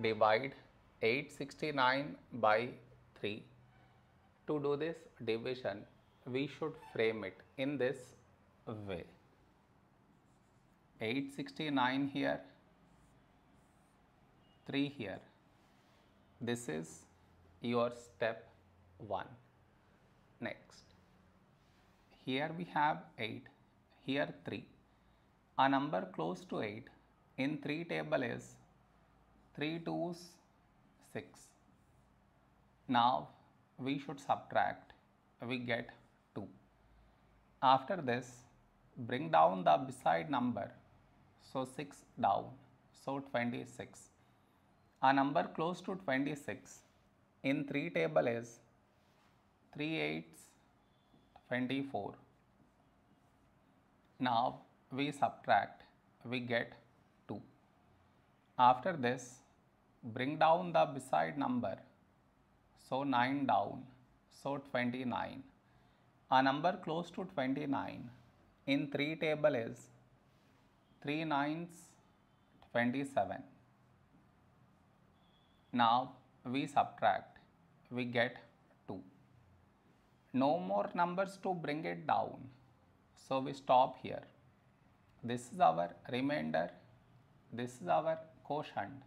divide 869 by 3. To do this division, we should frame it in this way. 869 here, 3 here. This is your step 1. Next, here we have 8, here 3. A number close to 8 in 3 table is 3 twos 6. Now we should subtract, we get 2. After this, bring down the beside number, so 6 down, so 26. A number close to 26 in 3 table is 3 eights 24. Now we subtract, we get 2. After this, bring down the beside number, so 9 down, so 29. A number close to 29 in 3 table is 3 nines 27. Now we subtract, we get 2. No more numbers to bring it down, so we stop here. This is our remainder, this is our quotient